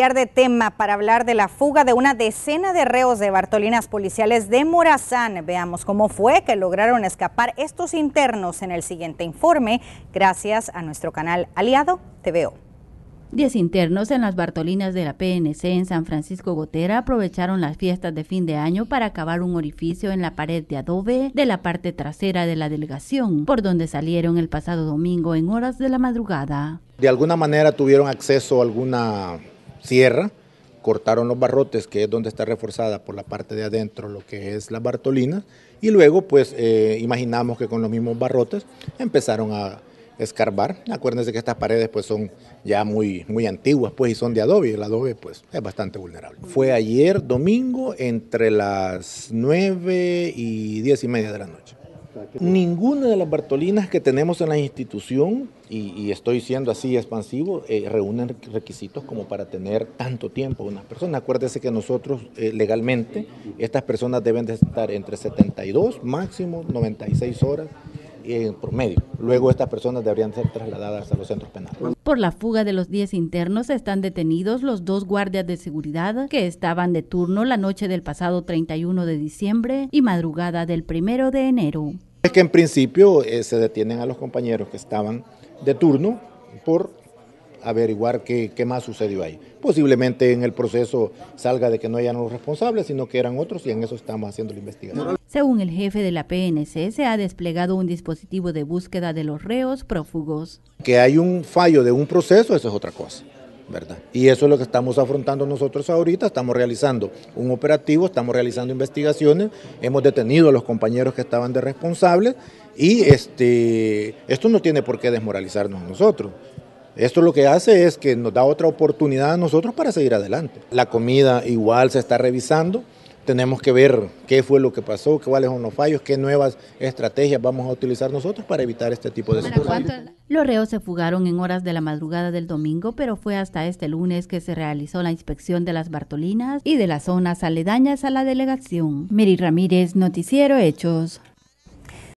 cambiar de tema para hablar de la fuga de una decena de reos de Bartolinas policiales de Morazán. Veamos cómo fue que lograron escapar estos internos en el siguiente informe, gracias a nuestro canal aliado TVO. Diez internos en las Bartolinas de la PNC en San Francisco Gotera aprovecharon las fiestas de fin de año para acabar un orificio en la pared de adobe de la parte trasera de la delegación, por donde salieron el pasado domingo en horas de la madrugada. De alguna manera tuvieron acceso a alguna sierra, cortaron los barrotes, que es donde está reforzada por la parte de adentro lo que es la Bartolina, y luego pues eh, imaginamos que con los mismos barrotes empezaron a escarbar. Acuérdense que estas paredes pues son ya muy, muy antiguas pues y son de adobe y el adobe pues es bastante vulnerable. Fue ayer domingo entre las 9 y 10 y media de la noche. Ninguna de las Bartolinas que tenemos en la institución, y, estoy siendo así expansivo, eh, reúnen requisitos como para tener tanto tiempo una persona. Acuérdese que nosotros eh, legalmente, estas personas deben de estar entre 72, máximo 96 horas en promedio. Luego estas personas deberían ser trasladadas a los centros penales. Por la fuga de los 10 internos están detenidos los dos guardias de seguridad que estaban de turno la noche del pasado 31 de diciembre y madrugada del 1 de enero. Es que en principio eh, se detienen a los compañeros que estaban de turno por averiguar qué, qué, más sucedió ahí. Posiblemente en el proceso salga de que no hayan los responsables, sino que eran otros y en eso estamos haciendo la investigación. Según el jefe de la PNC, se ha desplegado un dispositivo de búsqueda de los reos prófugos. Que hay un fallo de un proceso, eso es otra cosa. ¿verdad? Y eso es lo que estamos afrontando nosotros ahorita, estamos realizando un operativo, estamos realizando investigaciones, hemos detenido a los compañeros que estaban de responsables y este, esto no tiene por qué desmoralizarnos a nosotros. Esto lo que hace es que nos da otra oportunidad a nosotros para seguir adelante. La comida igual se está revisando, tenemos que ver qué fue lo que pasó, cuáles son los fallos, qué nuevas estrategias vamos a utilizar nosotros para evitar este tipo de situaciones. Los reos se fugaron en horas de la madrugada del domingo, pero fue hasta este lunes que se realizó la inspección de las Bartolinas y de las zonas aledañas a la delegación. Mary Ramírez, Noticiero Hechos.